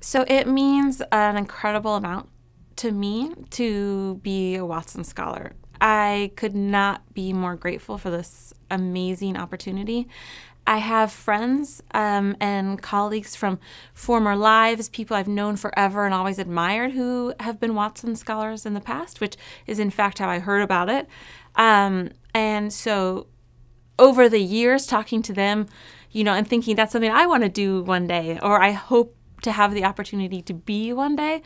So it means an incredible amount to me to be a Watson Scholar. I could not be more grateful for this amazing opportunity. I have friends um, and colleagues from former lives, people I've known forever and always admired who have been Watson Scholars in the past, which is in fact how I heard about it. Um, and so over the years, talking to them, you know, and thinking that's something I want to do one day, or I hope to have the opportunity to be one day.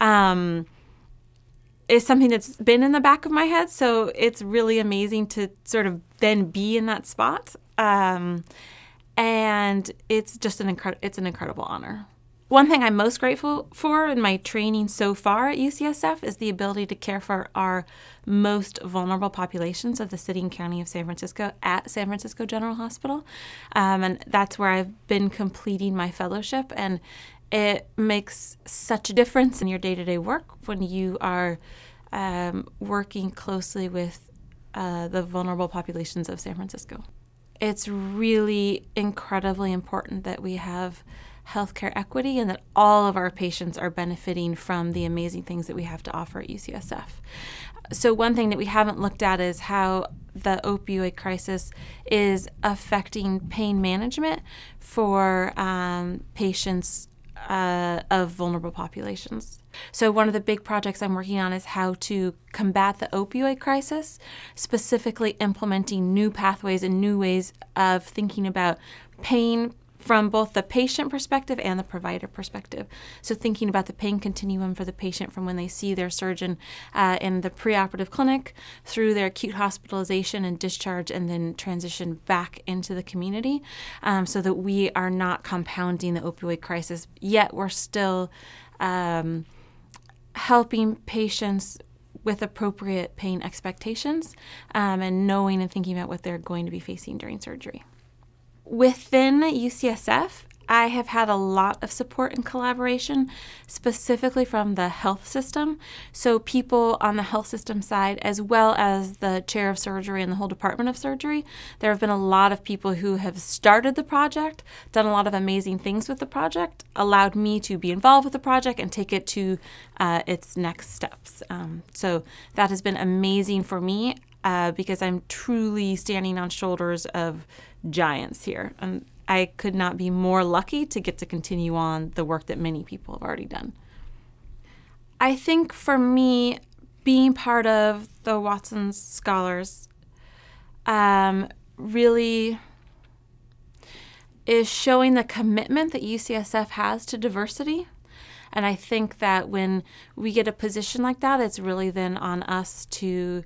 Um, is something that's been in the back of my head. So it's really amazing to sort of then be in that spot. Um, and it's just an incredible it's an incredible honor. One thing I'm most grateful for in my training so far at UCSF is the ability to care for our most vulnerable populations of the city and county of San Francisco at San Francisco General Hospital. Um, and that's where I've been completing my fellowship. And it makes such a difference in your day to day work when you are um, working closely with uh, the vulnerable populations of San Francisco. It's really incredibly important that we have healthcare equity and that all of our patients are benefiting from the amazing things that we have to offer at UCSF. So, one thing that we haven't looked at is how the opioid crisis is affecting pain management for um, patients uh, of vulnerable populations. So, one of the big projects I'm working on is how to combat the opioid crisis, specifically implementing new pathways and new ways of thinking about pain from both the patient perspective and the provider perspective. So, thinking about the pain continuum for the patient from when they see their surgeon uh, in the preoperative clinic through their acute hospitalization and discharge, and then transition back into the community um, so that we are not compounding the opioid crisis, yet we're still um, helping patients with appropriate pain expectations um, and knowing and thinking about what they're going to be facing during surgery. Within UCSF, I have had a lot of support and collaboration, specifically from the health system. So, people on the health system side, as well as the chair of surgery and the whole department of surgery, there have been a lot of people who have started the project, done a lot of amazing things with the project, allowed me to be involved with the project and take it to uh, its next steps. Um, so, that has been amazing for me uh, because I'm truly standing on shoulders of giants here. And I could not be more lucky to get to continue on the work that many people have already done. I think for me, being part of the Watson Scholars um, really is showing the commitment that UCSF has to diversity. And I think that when we get a position like that, it's really then on us to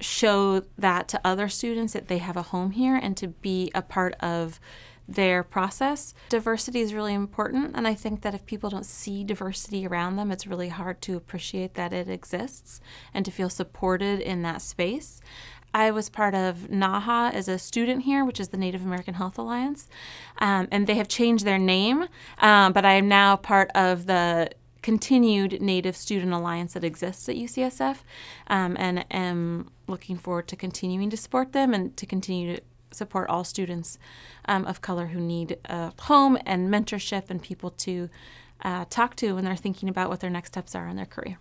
show that to other students that they have a home here and to be a part of their process. Diversity is really important, and I think that if people don't see diversity around them, it's really hard to appreciate that it exists and to feel supported in that space. I was part of NAHA as a student here, which is the Native American Health Alliance, um, and they have changed their name, um, but I am now part of the continued Native Student Alliance that exists at UCSF, um, and am looking forward to continuing to support them and to continue to support all students um, of color who need a home and mentorship and people to uh, talk to when they're thinking about what their next steps are in their career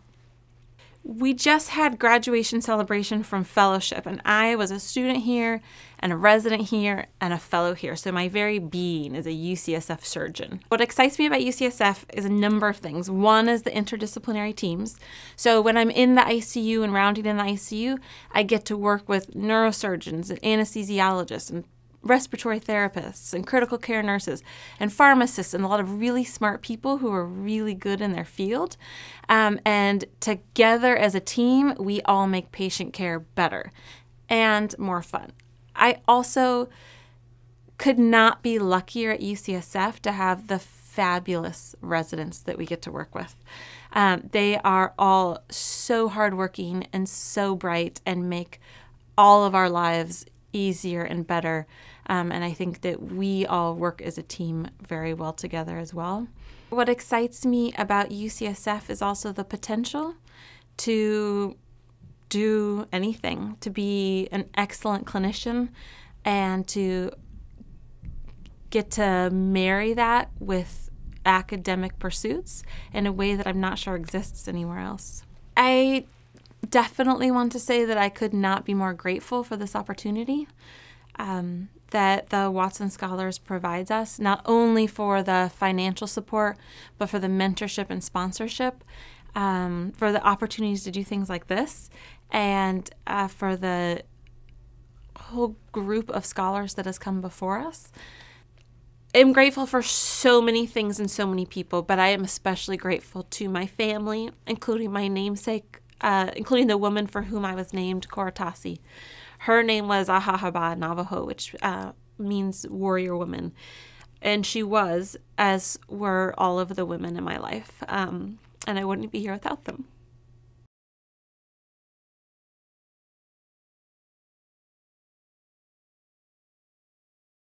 we just had graduation celebration from fellowship and i was a student here and a resident here and a fellow here. So my very being is a ucsf surgeon. What excites me about ucsf is a number of things. One is the interdisciplinary teams. So when i'm in the icu and rounding in the icu i get to work with neurosurgeons and anesthesiologists and respiratory therapists and critical care nurses and pharmacists and a lot of really smart people who are really good in their field. Um, and together as a team, we all make patient care better and more fun. I also could not be luckier at UCSF to have the fabulous residents that we get to work with. Um, they are all so hardworking and so bright and make all of our lives easier and better. Um, and I think that we all work as a team very well together as well. What excites me about UCSF is also the potential to do anything, to be an excellent clinician, and to get to marry that with academic pursuits in a way that I'm not sure exists anywhere else. I definitely want to say that I could not be more grateful for this opportunity um, that the Watson Scholars provides us, not only for the financial support, but for the mentorship and sponsorship, um, for the opportunities to do things like this, and uh, for the whole group of scholars that has come before us. I'm grateful for so many things and so many people, but I am especially grateful to my family, including my namesake, uh, including the woman for whom I was named Koratasi. Her name was Ahahaba Navajo, which uh, means warrior woman. And she was, as were all of the women in my life. Um, and I wouldn't be here without them.